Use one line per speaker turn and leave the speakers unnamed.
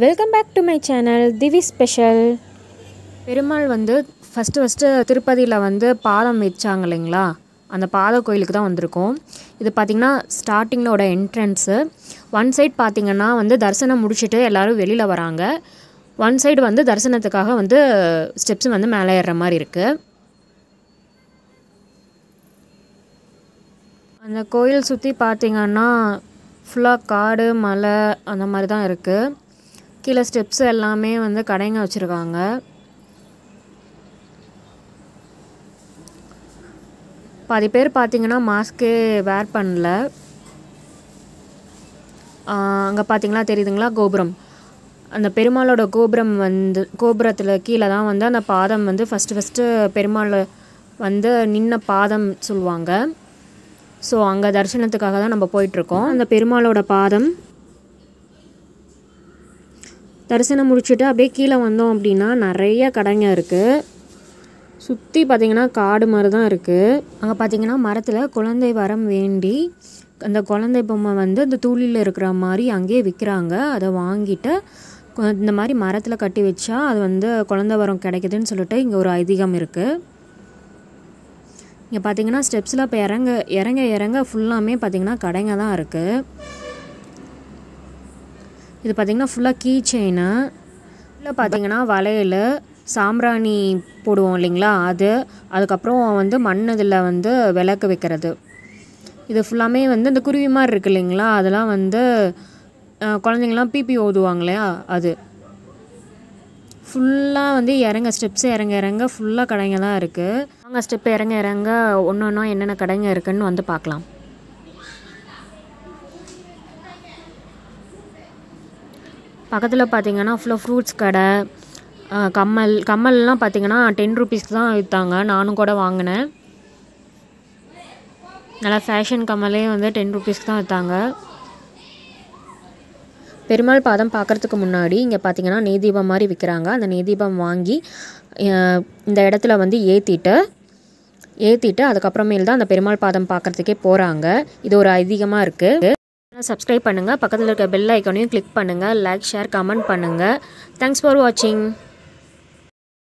Welcome back to my channel திவி special Perumal வந்து first first திருப்பதியில் வந்து பாதம் வச்சாங்க இல்லைங்களா? அந்த பாத கோயிலுக்கு தான் வந்திருக்கோம். இது பார்த்திங்கன்னா ஸ்டார்டிங்கோட என்ட்ரன்ஸு ஒன் சைட் பார்த்திங்கன்னா வந்து தரிசனம் முடிச்சுட்டு எல்லோரும் வெளியில் வராங்க. ஒன் சைடு வந்து தரிசனத்துக்காக வந்து ஸ்டெப்ஸ் வந்து மேலே ஏறுற மாதிரி இருக்குது அந்த கோயில் சுற்றி பார்த்திங்கன்னா ஃபுல்லாக காடு மலை அந்த மாதிரி தான் இருக்குது கீழே ஸ்டெப்ஸ் எல்லாமே வந்து கடைங்க வச்சுருக்காங்க. பாதி பேர் பார்த்தீங்கன்னா மாஸ்க்கே வேர் பண்ணல. அங்கே பார்த்தீங்களா தெரியுதுங்களா கோபுரம். அந்த பெருமாளோட கோபுரம் வந்து கோபுரத்தில் கீழே தான் வந்து அந்த பாதம் வந்து ஃபஸ்ட்டு ஃபஸ்ட்டு பெருமாள் வந்து நின்ன பாதம் சொல்லுவாங்க. ஸோ அங்கே தரிசனத்துக்காக தான் நம்ம போயிட்டுருக்கோம் அந்த பெருமாளோட பாதம் தரிசனம் முடிச்சுட்டு அப்படியே கீழே வந்தோம் அப்படின்னா நிறைய கடைங்க இருக்குது சுற்றி பார்த்திங்கன்னா காடு மாதிரி தான் இருக்குது அங்கே பார்த்திங்கன்னா மரத்தில் குழந்தை வரம் வேண்டி அந்த குழந்தை பொம்மை வந்து அந்த தூளியில் இருக்கிற மாதிரி அங்கேயே விற்கிறாங்க அதை வாங்கிட்டு கொ- இந்த மாதிரி மரத்தில் கட்டி வச்சா அது வந்து குழந்தை வரம் கிடைக்குதுன்னு சொல்லிட்டு இங்கே ஒரு ஐதீகம் இருக்குது இங்கே பார்த்தீங்கன்னா ஸ்டெப்ஸில் இப்போ இறங்க இறங்க இறங்க ஃபுல்லாமே பார்த்தீங்கன்னா கடைங்க தான் இருக்குது இது பார்த்தீங்கன்னா ஃபுல்லாக கீ செயினு இல்லை பார்த்தீங்கன்னா வளையல் சாம்பிராணி போடுவோம் இல்லைங்களா அது. அதுக்கப்புறம் வந்து மண் இதில் வந்து விளக்கு வைக்கிறது. இது ஃபுல்லாமே வந்து இந்த குருவி மாதிரி இருக்கு இல்லைங்களா அதெல்லாம் வந்து குழந்தைங்களாம் குழந்தைங்கலாம் பிபி ஓதுவாங்க இல்லையா அது. ஃபுல்லாக வந்து இறங்க ஸ்டெப்ஸ் இறங்க இறங்க ஃபுல்லாக கடைங்க தான் இருக்குது அங்கே ஸ்டெப் இறங்க இறங்க ஒன்று ஒன்றா என்னென்ன கடைங்க இருக்குதுன்னு வந்து பார்க்கலாம் பக்கத்தில் பார்த்தீங்கன்னா ஃபுல்லாக ஃப்ரூட்ஸ் கடை கம்மல் கம்மல்லாம் பார்த்தீங்கன்னா டென் ருபீஸ்க்கு தான் விற்றாங்க நானும் கூட வாங்கினேன். நல்லா ஃபேஷன் கம்மலே வந்து டென் ருபீஸ்க்கு தான் விற்றாங்க பெருமாள் பாதம் பார்க்கறதுக்கு முன்னாடி இங்கே பார்த்தீங்கன்னா நெய் தீபம் மாதிரி விற்கிறாங்க அந்த நெய் தீபம் வாங்கி இந்த இடத்துல வந்து ஏற்றிட்டு ஏற்றிட்டு அதுக்கப்புறமேல் தான் அந்த பெருமாள் பாதம் பார்க்கறதுக்கே போகிறாங்க இது ஒரு ஐதீகமாக இருக்குது சப்ஸ்கிரைப் பண்ணுங்கள் பக்கத்தில் இருக்க பெல் ஐக்கானையும் கிளிக் பண்ணுங்கள் லைக் ஷேர் கமெண்ட் பண்ணுங்கள் தேங்க்ஸ் ஃபார் வாட்சிங்